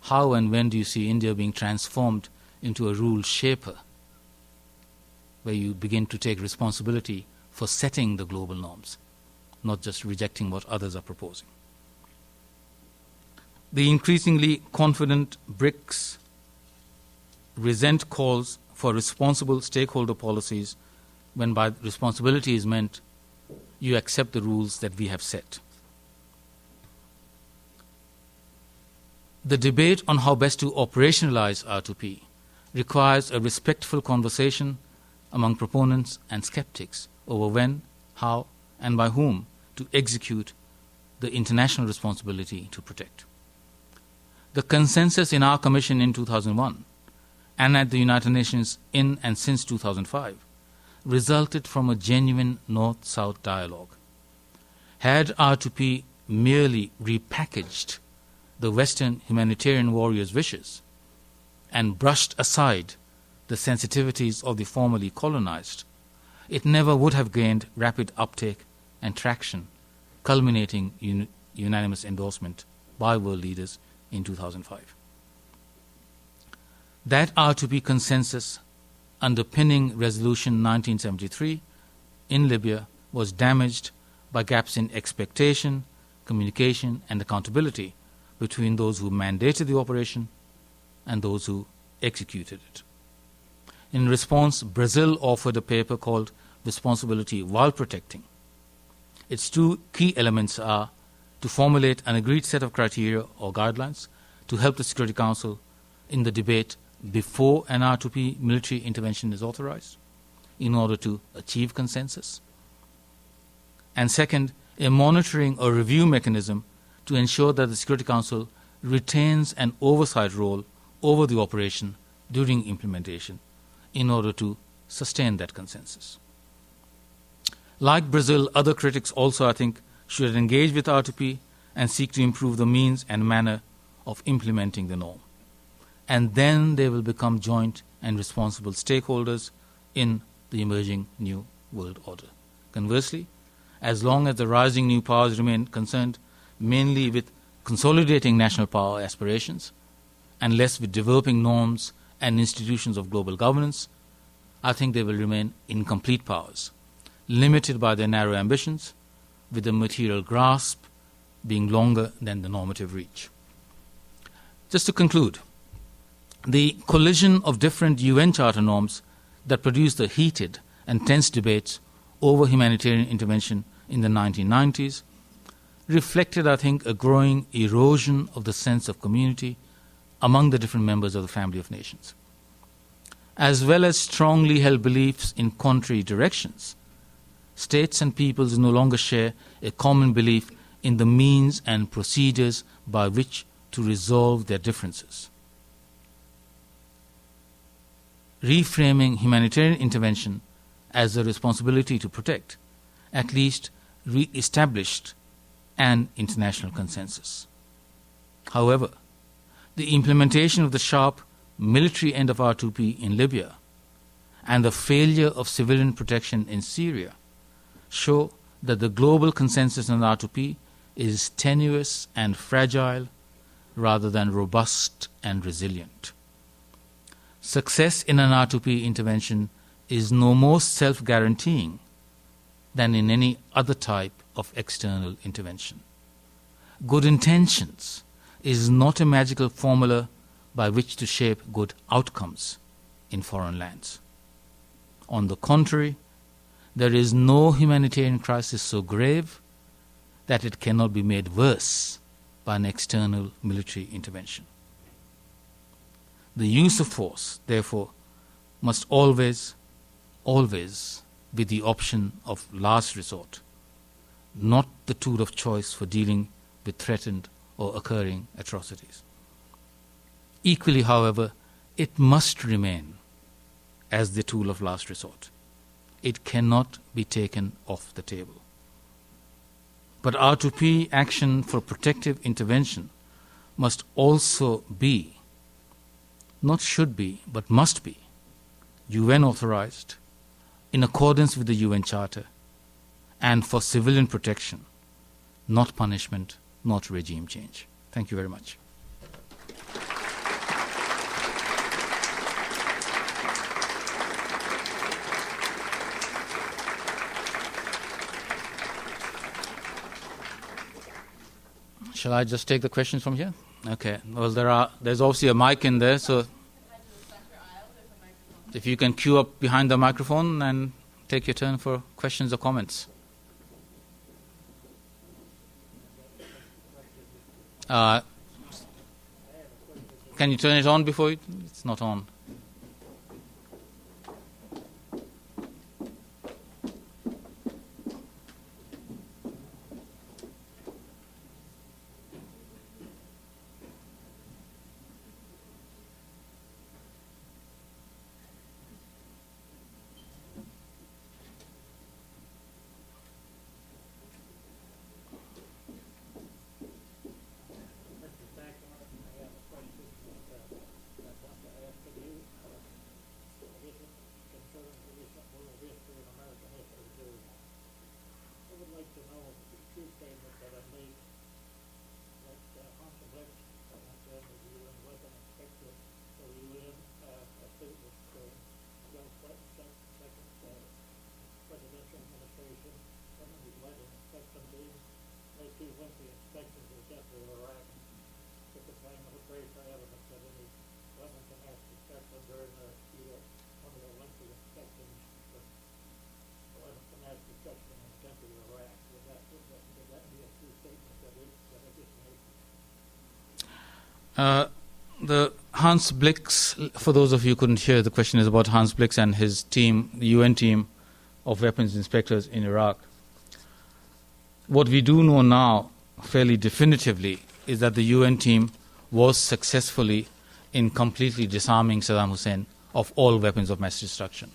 how and when do you see India being transformed into a rule shaper, where you begin to take responsibility for setting the global norms, not just rejecting what others are proposing? The increasingly confident BRICS resent calls for responsible stakeholder policies when by responsibility is meant you accept the rules that we have set. The debate on how best to operationalize R2P requires a respectful conversation among proponents and skeptics over when, how, and by whom to execute the international responsibility to protect. The consensus in our Commission in 2001 and at the United Nations in and since 2005 resulted from a genuine North South dialogue. Had R2P merely repackaged the Western humanitarian warriors' wishes and brushed aside the sensitivities of the formerly colonized, it never would have gained rapid uptake and traction, culminating in unanimous endorsement by world leaders in 2005. That R2P consensus underpinning Resolution 1973 in Libya was damaged by gaps in expectation, communication, and accountability between those who mandated the operation and those who executed it. In response, Brazil offered a paper called Responsibility While Protecting. Its two key elements are to formulate an agreed set of criteria or guidelines to help the Security Council in the debate before an R2P military intervention is authorized in order to achieve consensus. And second, a monitoring or review mechanism to ensure that the Security Council retains an oversight role over the operation during implementation in order to sustain that consensus. Like Brazil, other critics also, I think, should engage with R2P and seek to improve the means and manner of implementing the norm. And then they will become joint and responsible stakeholders in the emerging new world order. Conversely, as long as the rising new powers remain concerned mainly with consolidating national power aspirations and less with developing norms and institutions of global governance, I think they will remain incomplete powers, limited by their narrow ambitions with the material grasp being longer than the normative reach. Just to conclude, the collision of different UN Charter norms that produced the heated and tense debates over humanitarian intervention in the 1990s reflected, I think, a growing erosion of the sense of community among the different members of the family of nations, as well as strongly held beliefs in contrary directions states and peoples no longer share a common belief in the means and procedures by which to resolve their differences. Reframing humanitarian intervention as a responsibility to protect at least re established an international consensus. However, the implementation of the sharp military end of R2P in Libya and the failure of civilian protection in Syria show that the global consensus on R2P is tenuous and fragile rather than robust and resilient. Success in an R2P intervention is no more self guaranteeing than in any other type of external intervention. Good intentions is not a magical formula by which to shape good outcomes in foreign lands. On the contrary, there is no humanitarian crisis so grave that it cannot be made worse by an external military intervention. The use of force, therefore, must always, always be the option of last resort, not the tool of choice for dealing with threatened or occurring atrocities. Equally, however, it must remain as the tool of last resort. It cannot be taken off the table. But R2P action for protective intervention must also be, not should be, but must be, UN authorized in accordance with the UN Charter and for civilian protection, not punishment, not regime change. Thank you very much. Shall I just take the questions from here? Okay. Well, there are. There's obviously a mic in there, so if you can queue up behind the microphone and take your turn for questions or comments. Uh, can you turn it on before it, it's not on? Uh, the Hans Blix, for those of you who couldn't hear, the question is about Hans Blix and his team, the UN team of weapons inspectors in Iraq. What we do know now, fairly definitively, is that the UN team was successfully in completely disarming Saddam Hussein of all weapons of mass destruction.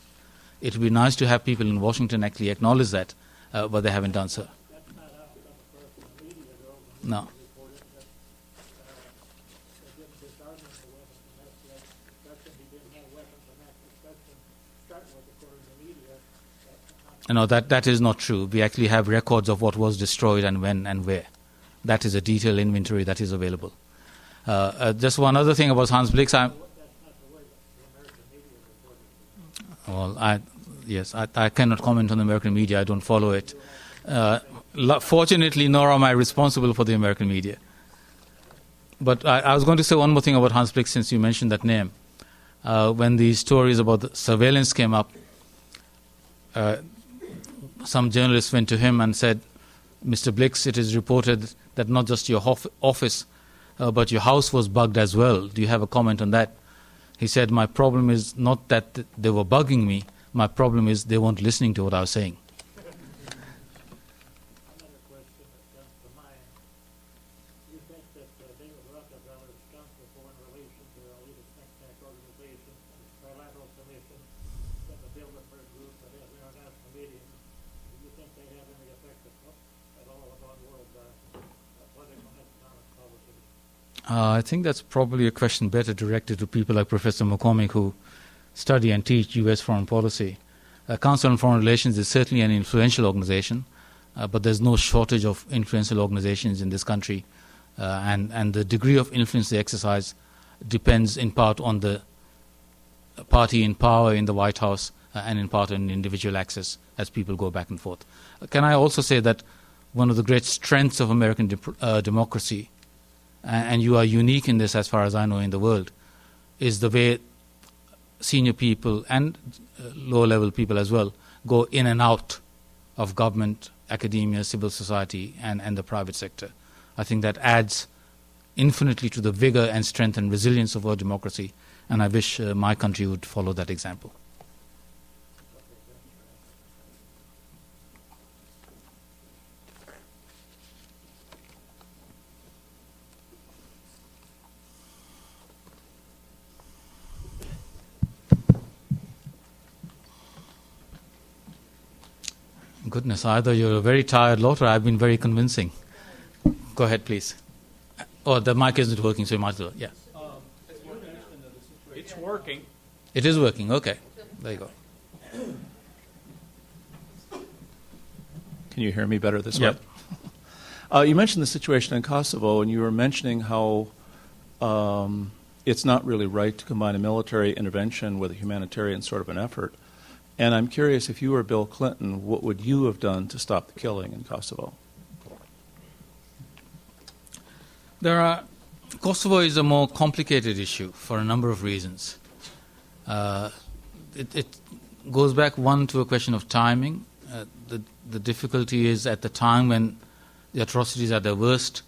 It would be nice to have people in Washington actually acknowledge that, uh, but they haven't done so. No. No, that, that is not true. We actually have records of what was destroyed and when and where. That is a detailed inventory that is available. Uh, uh, just one other thing about Hans Blix. I'm, well, I, yes, I, I, cannot comment on the American media. I don't follow it. Uh, fortunately, nor am I responsible for the American media. But I, I, was going to say one more thing about Hans Blix since you mentioned that name. Uh, when the stories about the surveillance came up, uh, some journalists went to him and said, Mr. Blix, it is reported that not just your office, uh, but your house was bugged as well. Do you have a comment on that? He said, My problem is not that they were bugging me, my problem is they weren't listening to what I was saying. Uh, I think that's probably a question better directed to people like Professor McCormick who study and teach U.S. foreign policy. Uh, Council on Foreign Relations is certainly an influential organization, uh, but there's no shortage of influential organizations in this country, uh, and, and the degree of influence they exercise depends in part on the party in power in the White House uh, and in part on individual access as people go back and forth. Uh, can I also say that one of the great strengths of American de- democracy and you are unique in this as far as I know in the world, is the way senior people and uh, lower level people as well go in and out of government, academia, civil society, and, and the private sector. I think that adds infinitely to the vigor and strength and resilience of our democracy and I wish uh, my country would follow that example. Goodness, either you're a very tired lot or I've been very convincing. Go ahead, please. Oh, the mic isn't working, so you might as well. Yeah. Um, it's working. It is working. Okay. There you go. Can you hear me better this yep. way? (laughs) Uh, you mentioned the situation in Kosovo, and you were mentioning how um, it's not really right to combine a military intervention with a humanitarian sort of an effort. And I'm curious if you were Bill Clinton, what would you have done to stop the killing in Kosovo? There are Kosovo is a more complicated issue for a number of reasons. Uh, it, it, goes back one to a question of timing. Uh, the, the difficulty is at the time when the atrocities are the worst,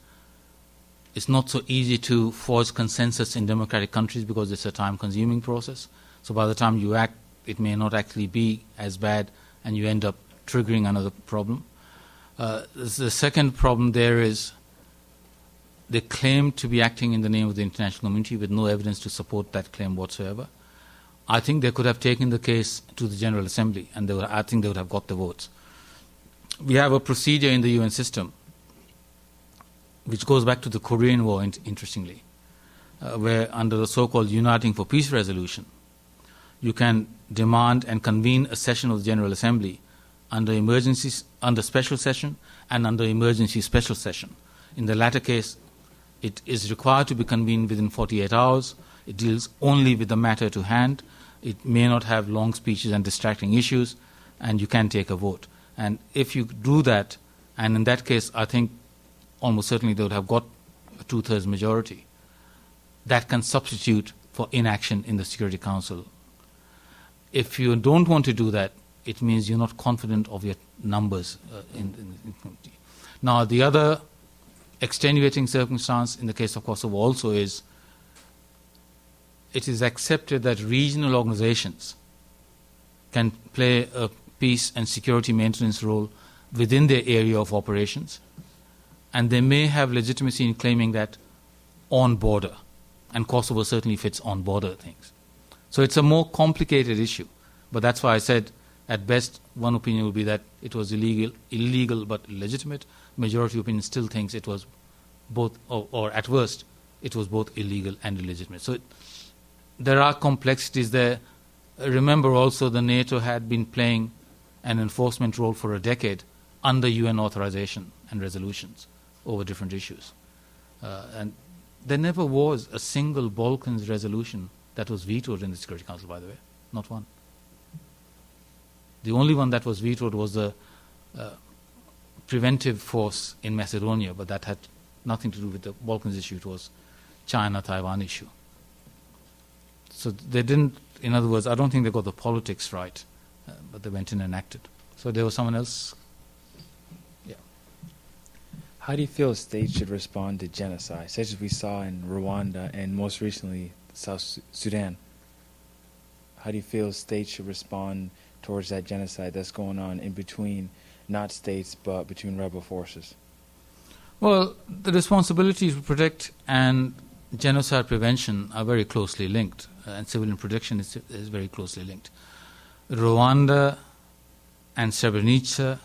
it's not so easy to forge consensus in democratic countries because it's a time consuming process. So by the time you act, it may not actually be as bad, and you end up triggering another problem. Uh, the second problem there is they claim to be acting in the name of the international community with no evidence to support that claim whatsoever. I think they could have taken the case to the General Assembly, and I think they would have got the votes. We have a procedure in the UN system which goes back to the Korean War, interestingly, uh, where under the so called Uniting for Peace resolution, you can demand and convene a session of the General Assembly under emergency, under special session, and under emergency special session. In the latter case, it is required to be convened within 48 hours. It deals only with the matter to hand. It may not have long speeches and distracting issues, and you can take a vote. And if you do that, and in that case, I think almost certainly they would have got a two thirds majority, that can substitute for inaction in the Security Council. If you don't want to do that, it means you're not confident of your numbers uh, in, in, Now, the other extenuating circumstance in the case of Kosovo also is it is accepted that regional organizations can play a peace and security maintenance role within their area of operations, and they may have legitimacy in claiming that on border, and Kosovo certainly fits on border things. So it's a more complicated issue, but that's why I said at best one opinion would be that it was illegal, illegal but legitimate majority opinion still thinks it was both, or, or, at worst, it was both illegal and illegitimate. So it, there are complexities there. Remember also, the NATO had been playing an enforcement role for a decade under UN authorization and resolutions over different issues. Uh, and there never was a single Balkans resolution that was vetoed in the Security Council, by the way. Not one. The only one that was vetoed was the uh, preventive force in Macedonia, but that had nothing to do with the Balkans issue. It was China-Taiwan issue. So they didn't. In other words, I don't think they got the politics right, uh, but they went in and acted. So there was someone else. Yeah. How do you feel states should respond to genocide, such as we saw in Rwanda and most recently South Sudan? How do you feel states should respond towards that genocide that's going on in between not states but between rebel forces? Well, the responsibilities to protect and genocide prevention are very closely linked, and civilian protection is, is, very closely linked. Rwanda and Srebrenica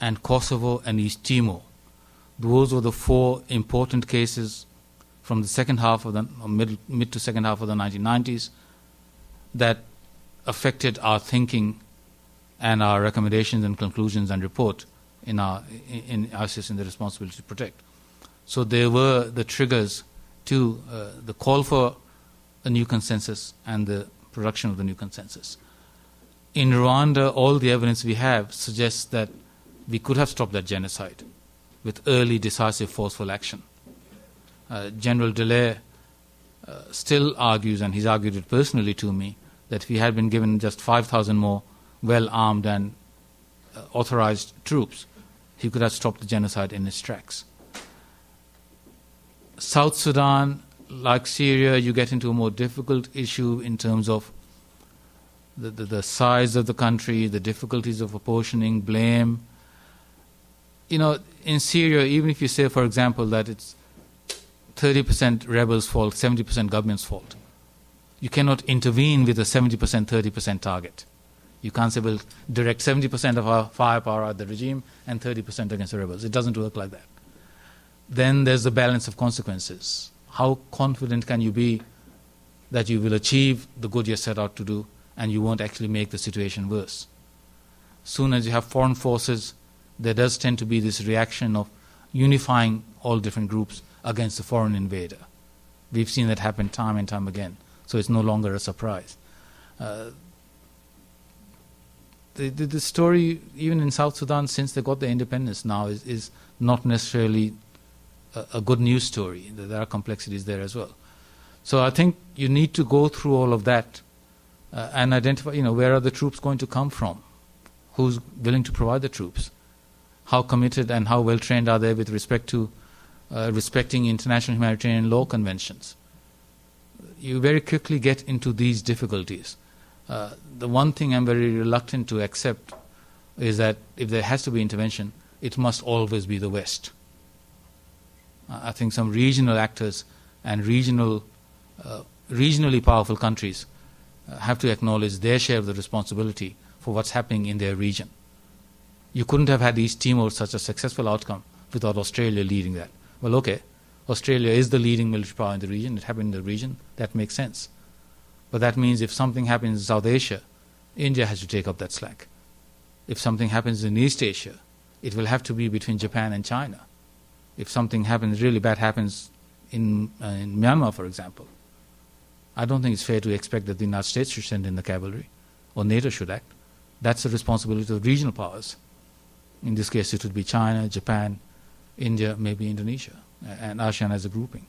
and Kosovo and East Timor, those were the four important cases from the second half of the mid, mid to second half of the 1990s that affected our thinking and our recommendations and conclusions and report in our in ICISS in the responsibility to protect. So there were the triggers to uh, the call for a new consensus and the production of the new consensus. In Rwanda, all the evidence we have suggests that we could have stopped that genocide with early, decisive, forceful action. Uh, General Dallaire uh, still argues, and he's argued it personally to me, that if he had been given just 5,000 more well armed and uh, authorized troops, he could have stopped the genocide in its tracks. South Sudan like Syria, you get into a more difficult issue in terms of the, the, the size of the country, the difficulties of apportioning blame. You know, in Syria, even if you say, for example, that it's 30% rebels' fault, 70% government's fault, you cannot intervene with a 70% 30% target. You can't say, well, direct 70% of our firepower at the regime and 30% against the rebels. It doesn't work like that. Then there's the balance of consequences. How confident can you be that you will achieve the good you set out to do and you won't actually make the situation worse? Soon as you have foreign forces, there does tend to be this reaction of unifying all different groups against the foreign invader. We've seen that happen time and time again, so it's no longer a surprise. Uh, the, the, the, story, even in South Sudan, since they got their independence now, is, is not necessarily a, a, good news story. There are complexities there as well. So I think you need to go through all of that uh, and identify, you know, where are the troops going to come from? Who's willing to provide the troops? How committed and how well trained are they with respect to uh, respecting international humanitarian law conventions? You very quickly get into these difficulties. Uh, the one thing I'm very reluctant to accept is that if there has to be intervention, it must always be the West. Uh, I think some regional actors and regional, uh, regionally powerful countries uh, have to acknowledge their share of the responsibility for what's happening in their region. You couldn't have had East Timor such a successful outcome without Australia leading that. Well, okay, Australia is the leading military power in the region. It happened in the region. That makes sense. But that means if something happens in South Asia, India has to take up that slack. If something happens in East Asia, it will have to be between Japan and China. If something happens, really bad happens in, uh, in Myanmar, for example, I don't think it's fair to expect that the United States should send in the cavalry or NATO should act. That's the responsibility of regional powers. In this case, it would be China, Japan, India, maybe Indonesia, and ASEAN as a grouping.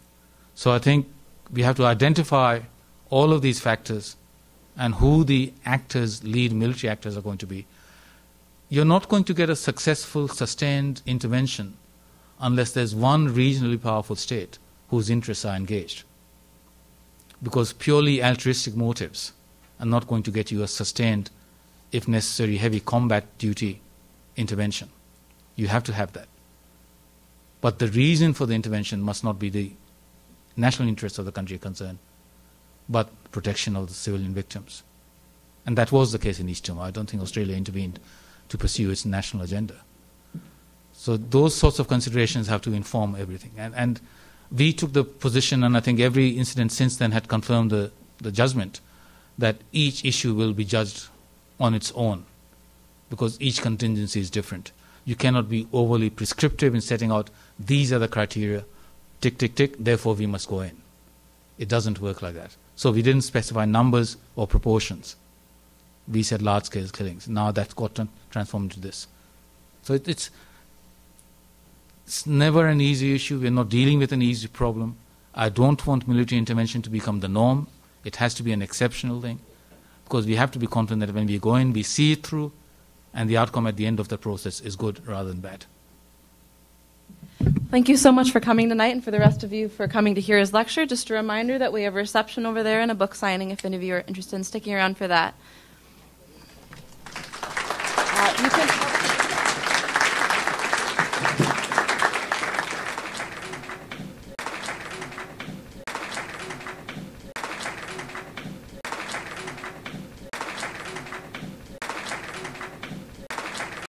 So I think we have to identify all of these factors and who the actors, lead military actors, are going to be, you're not going to get a successful, sustained intervention unless there's one regionally powerful state whose interests are engaged. Because purely altruistic motives are not going to get you a sustained, if necessary, heavy combat duty intervention. You have to have that. But the reason for the intervention must not be the national interests of the country concerned, but protection of the civilian victims. And that was the case in East Timor. I don't think Australia intervened to pursue its national agenda. So those sorts of considerations have to inform everything. And, and we took the position, and I think every incident since then had confirmed the, the judgment, that each issue will be judged on its own because each contingency is different. You cannot be overly prescriptive in setting out these are the criteria, tick, tick, tick, therefore we must go in. It doesn't work like that. So we didn't specify numbers or proportions. We said large scale killings. Now that's got transformed into this. So it, it's, it's never an easy issue. We're not dealing with an easy problem. I don't want military intervention to become the norm. It has to be an exceptional thing because we have to be confident that when we go in, we see it through, and the outcome at the end of the process is good rather than bad. Thank you so much for coming tonight and for the rest of you for coming to hear his lecture. Just a reminder that we have a reception over there and a book signing if any of you are interested in sticking around for that. Uh,